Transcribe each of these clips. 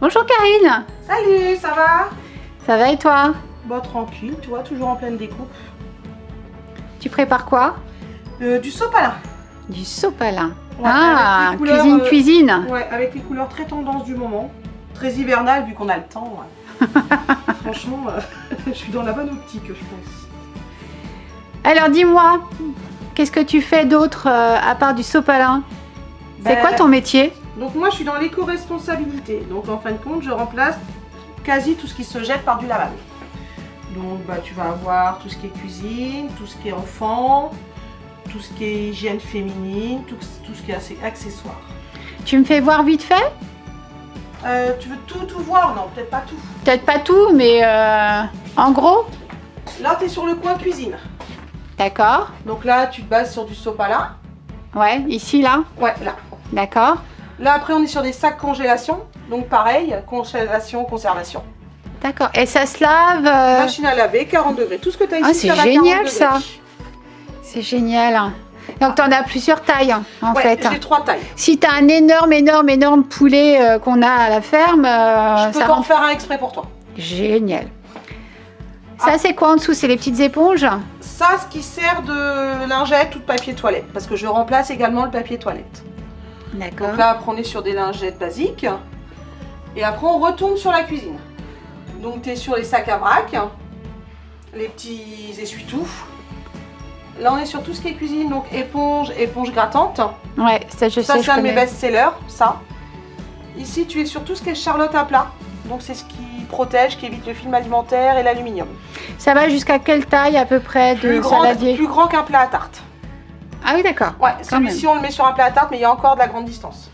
Bonjour Karine Salut, ça va? Ça va et toi? Bon, tranquille, tu vois, toujours en pleine découpe. Tu prépares quoi? Euh, du sopalin. Du sopalin. Ouais, ah, couleurs, cuisine, euh, cuisine. Ouais, avec les couleurs très tendances du moment. Très hivernal vu qu'on a le temps. ouais. Franchement, euh, je suis dans la bonne optique, je pense. Alors dis-moi, qu'est-ce que tu fais d'autre à part du sopalin? C'est Ben, quoi ton métier? Donc moi, je suis dans l'éco-responsabilité. Donc en fin de compte, je remplace quasi tout ce qui se jette par du lavable. Donc bah, tu vas avoir tout ce qui est cuisine, tout ce qui est enfant, tout ce qui est hygiène féminine, tout, tout ce qui est accessoire. Tu me fais voir vite fait? Euh, tu veux tout, tout voir? Non, peut-être pas tout. Peut-être pas tout, mais euh, en gros? Là, tu es sur le coin cuisine. D'accord. Donc là, tu te bases sur du sopalin. Ouais, ici, là? Ouais, là. D'accord. Là, après, on est sur des sacs congélation. Donc pareil, congélation, conservation. D'accord. Et ça se lave euh, Machine à laver, 40 degrés. Tout ce que tu as ici, Ah, c'est va à génial, 40 ça. C'est génial. Donc tu en as plusieurs tailles, hein, en Ouais, fait. j'ai trois tailles. Si tu as un énorme, énorme, énorme poulet euh, qu'on a à la ferme, euh, Je peux ça rend faire un exprès pour toi. génial. Ah. Ça, c'est quoi en dessous? C'est les petites éponges? Ça, ce qui sert de lingette ou de papier toilette. Parce que je remplace également le papier toilette. D'accord. Donc là, après, on est sur des lingettes basiques. Et après, on retourne sur la cuisine. Donc, tu es sur les sacs à vrac, les petits essuie-tout. Là, on est sur tout ce qui est cuisine. Donc, éponge, éponge grattante. Ouais, ça, je ça, sais, c'est un de mes best-sellers, ça. Ici, tu es sur tout ce qui est charlotte à plat. Donc, c'est ce qui protège, qui évite le film alimentaire et l'aluminium. Ça va jusqu'à quelle taille à peu près de Plus grand, saladier plus grand qu'un plat à tarte. Ah oui, d'accord. Ouais, celui-ci, on le met sur un plat à tarte, mais il y a encore de la grande distance.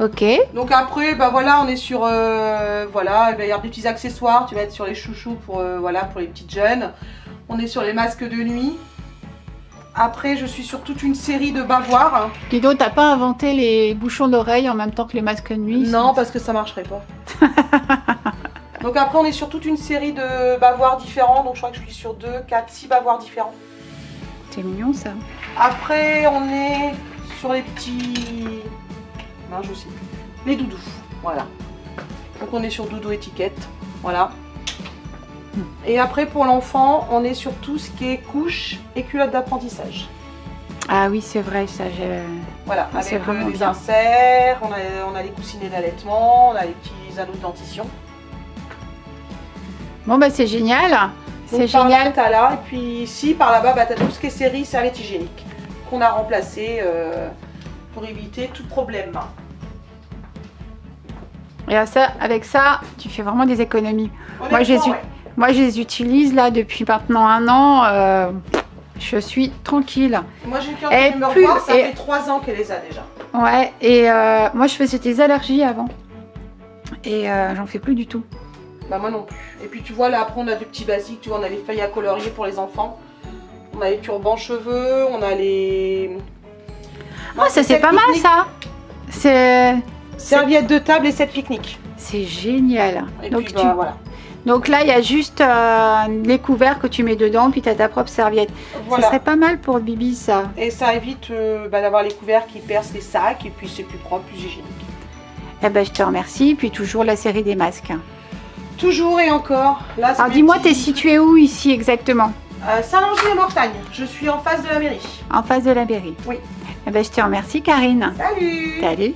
Ok. Donc après, bah voilà, on est sur, euh, voilà, il va y avoir des petits accessoires. Tu vas être sur les chouchous pour, euh, voilà, pour les petites jeunes. On est sur les masques de nuit. Après, je suis sur toute une série de bavoirs. Dis donc, t'as pas inventé les bouchons d'oreilles en même temps que les masques de nuit Non, parce que ça marcherait pas. Donc après, on est sur toute une série de bavoirs différents. Donc je crois que je suis sur 2, 4, 6 bavoirs différents. C'est mignon ça. Après, on est sur les petits... Non, je sais. Les doudous, voilà. Donc on est sur doudou étiquette, voilà. Et après, pour l'enfant, on est sur tout ce qui est couche et culotte d'apprentissage. Ah oui, c'est vrai, ça. j'ai- Voilà, Ah, avec euh, vraiment les bien. inserts, on a, on a les coussinets d'allaitement, on a les petits anneaux de dentition. Bon, bah c'est génial. C'est Donc, par là, génial. là, et puis ici, par là-bas, bah, tu as tout ce qui est série serviette hygiénique qu'on a remplacé euh, pour éviter tout problème. Et à ça, avec ça, tu fais vraiment des économies. Moi, ouais. Je les utilise là depuis maintenant un an. euh, je suis tranquille. Moi, j'ai une Et cliente me plus- ça et- fait 3 ans qu'elle les a déjà. Ouais, et euh, moi, je faisais des allergies avant. Et j'en fais plus du tout. Bah moi non plus. Et puis tu vois là après on a des petits basiques, tu vois on a les feuilles à colorier pour les enfants. On a les turbans cheveux, on a les... Ah, ça, c'est pas mal ça. C'est. Serviettes de table et set pique-nique. C'est génial. Et Donc, puis tu- bah voilà. Donc là, il y a juste euh, les couverts que tu mets dedans, puis tu as ta propre serviette. Voilà. Ça serait pas mal pour Bibi, ça. Et ça évite euh, bah, d'avoir les couverts qui percent les sacs et puis c'est plus propre, plus hygiénique. Eh ben, je te remercie. Puis toujours la série des masques. Toujours et encore. Là, Alors dis-moi, t'es situé où ici exactement Euh, Saint-Langy-les-Mortagnes. Je suis en face de la mairie. En face de la mairie. Oui. Eh ben, je te remercie, Karine. Salut Salut